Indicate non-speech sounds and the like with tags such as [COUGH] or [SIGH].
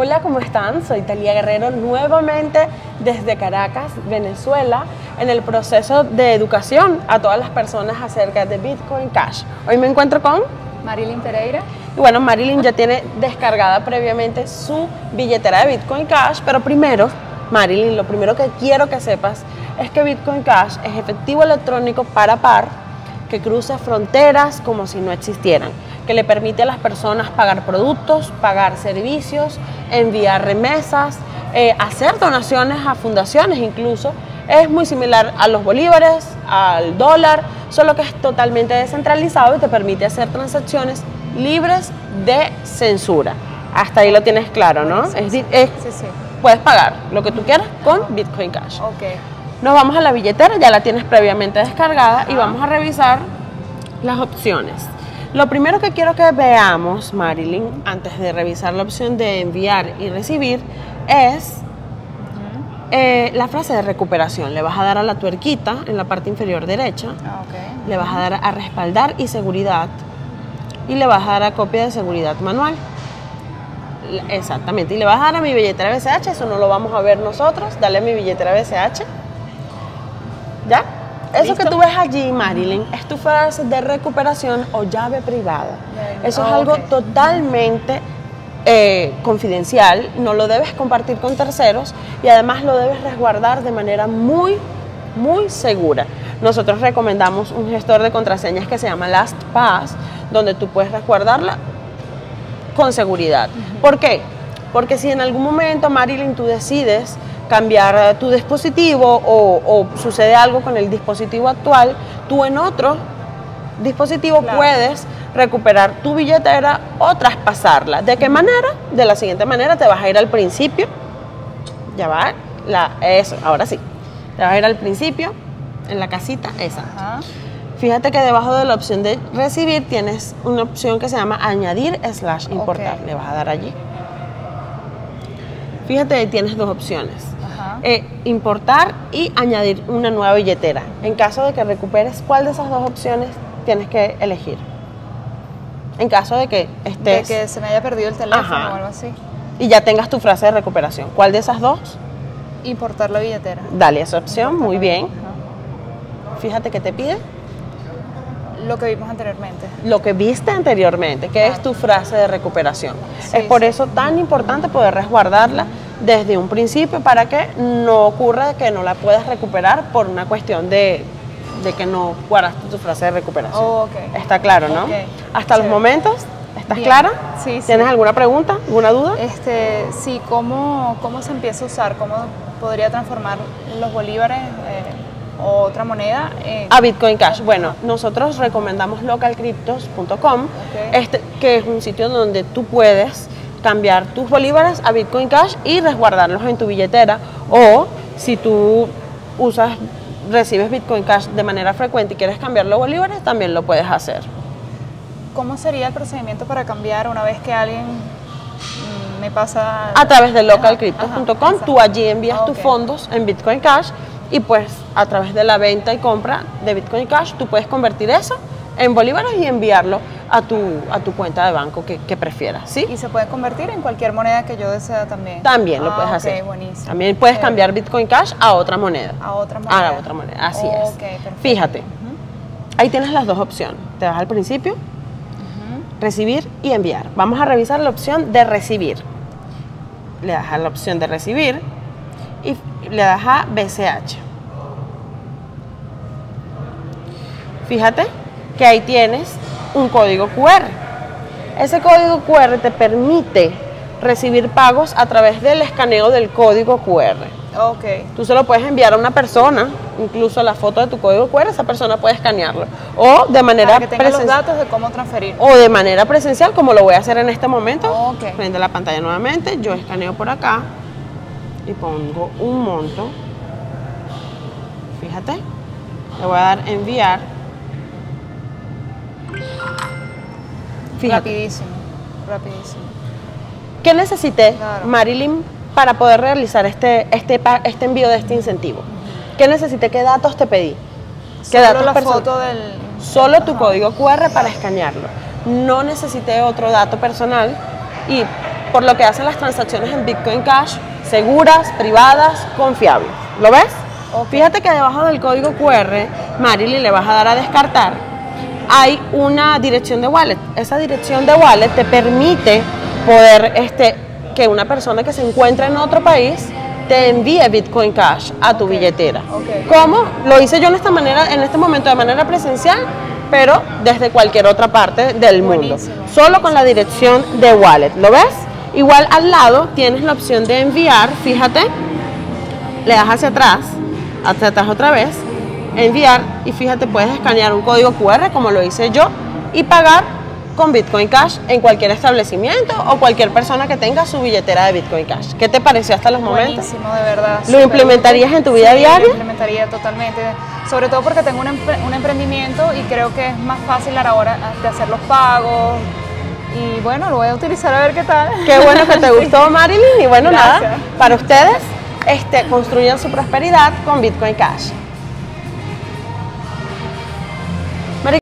Hola, ¿cómo están? Soy Talía Guerrero nuevamente desde Caracas, Venezuela, en el proceso de educación a todas las personas acerca de Bitcoin Cash. Hoy me encuentro con Marilyn Pereira. Y bueno, Marilyn ya tiene descargada previamente su billetera de Bitcoin Cash, pero primero, Marilyn, lo primero que quiero que sepas es que Bitcoin Cash es efectivo electrónico para par que cruza fronteras como si no existieran, que le permite a las personas pagar productos, pagar servicios, enviar remesas, eh, hacer donaciones a fundaciones incluso. Es muy similar a los bolívares, al dólar, solo que es totalmente descentralizado y te permite hacer transacciones libres de censura. Hasta ahí lo tienes claro, ¿no? Es, sí, sí. Puedes pagar lo que tú quieras con Bitcoin Cash. Ok. Nos vamos a la billetera, ya la tienes previamente descargada y vamos a revisar las opciones. Lo primero que quiero que veamos, Marilyn, antes de revisar la opción de enviar y recibir, es eh, la frase de recuperación. Le vas a dar a la tuerquita en la parte inferior derecha, Ah, le vas a dar a respaldar y seguridad y le vas a dar a copia de seguridad manual. Exactamente, y le vas a dar a mi billetera BCH, eso no lo vamos a ver nosotros, dale a mi billetera BCH. ¿Ya? Eso que tú ves allí, Marilyn, es tu frase de recuperación o llave privada. Eso es algo totalmente eh, confidencial, no lo debes compartir con terceros y además lo debes resguardar de manera muy, muy segura. Nosotros recomendamos un gestor de contraseñas que se llama LastPass, donde tú puedes resguardarla con seguridad. ¿Por qué? Porque si en algún momento, Marilyn, tú decides cambiar eh, tu dispositivo o, o sucede algo con el dispositivo actual, tú en otro dispositivo Claro. puedes recuperar tu billetera o traspasarla. ¿De qué manera? De la siguiente manera, te vas a ir al principio, ya va, la, eso, ahora sí, te vas a ir al principio, en la casita, esa. Ajá. Fíjate que debajo de la opción de recibir tienes una opción que se llama añadir slash importar. Le vas a dar allí. Fíjate tienes dos opciones. Eh, importar y añadir una nueva billetera. En caso de que recuperes, ¿cuál de esas dos opciones tienes que elegir? En caso de que De estés que se me haya perdido el teléfono Ajá. o algo así. y ya tengas tu frase de recuperación, ¿cuál de esas dos? Importar la billetera. Dale esa opción, muy bien. Ajá. Fíjate que te pide Lo que vimos anteriormente. lo que viste anteriormente, que es tu frase de recuperación. Sí, es por sí. eso tan importante poder resguardarla desde un principio para que no ocurra que no la puedas recuperar por una cuestión de, de que no guardaste tu frase de recuperación. Oh, ok. Está claro, ¿no? Hasta los momentos, ¿estás Bien. clara? Sí, sí. ¿Tienes alguna pregunta, alguna duda? Este, sí, ¿cómo, ¿cómo se empieza a usar? ¿Cómo podría transformar los bolívares eh, o otra moneda en... A Bitcoin Cash. Bueno, nosotros recomendamos localcryptos.com, este, que es un sitio donde tú puedes cambiar tus bolívares a Bitcoin Cash y resguardarlos en tu billetera. O si tú usas, recibes Bitcoin Cash de manera frecuente y quieres cambiarlo a bolívares, también lo puedes hacer. ¿Cómo sería el procedimiento para cambiar una vez que alguien mm, me pasa... A través de ajá, tú allí envías Ah, tus fondos en Bitcoin Cash y pues a través de la venta y compra de Bitcoin Cash tú puedes convertir eso en bolívares y enviarlo a tu, a tu cuenta de banco que, que prefieras, ¿sí? Y se puede convertir en cualquier moneda que yo desea también. También lo Ah, puedes hacer. buenísimo. También puedes cambiar Bitcoin Cash a otra moneda. A otra A moneda. la otra moneda, así es. Fíjate, ahí tienes las dos opciones. Te vas al principio, recibir y enviar. Vamos a revisar la opción de recibir. Le das a la opción de recibir y le das a BCH. Fíjate que ahí tienes un código QR. Ese código QR te permite recibir pagos a través del escaneo del código QR. Ok. Tú se lo puedes enviar a una persona, incluso la foto de tu código QR, esa persona puede escanearlo. O de manera Para que tenga los presen- datos de cómo transferir. o de manera presencial, como lo voy a hacer en este momento. Ok. Prende la pantalla nuevamente, yo escaneo por acá y pongo un monto. Fíjate, le voy a dar enviar. Fíjate, Rapidísimo. Rapidísimo. ¿qué necesité, Claro. Marilyn, para poder realizar este, este, este envío de este incentivo? ¿Qué necesité? ¿Qué datos te pedí? ¿Qué Solo datos la foto del... Solo tu Ajá. código QR para escanearlo. No necesité otro dato personal y por lo que hacen las transacciones en Bitcoin Cash seguras, privadas, confiables. ¿Lo ves? Fíjate que debajo del código QR, Marilyn le vas a dar a descartar, hay una dirección de wallet. Esa dirección de wallet te permite poder este, que una persona que se encuentra en otro país te envíe Bitcoin Cash a tu billetera. ¿Cómo? Lo hice yo en esta manera, en este momento de manera presencial, pero desde cualquier otra parte del mundo. Solo con la dirección de wallet. ¿Lo ves? Igual al lado tienes la opción de enviar, fíjate, le das hacia atrás, hacia atrás otra vez, enviar y fíjate, puedes escanear un código QR como lo hice yo y pagar con Bitcoin Cash en cualquier establecimiento o cualquier persona que tenga su billetera de Bitcoin Cash. ¿Qué te pareció hasta los momentos? Buenísimo, de verdad. ¿Lo implementarías en tu vida diaria? Lo implementaría totalmente, sobre todo porque tengo un, un emprendimiento y creo que es más fácil a la hora de hacer los pagos, y bueno, lo voy a utilizar a ver qué tal. Qué bueno que te [LAUGHS] gustó, Marilyn. Y bueno, nada, para ustedes, este, construyan su prosperidad con Bitcoin Cash.